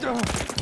Don't.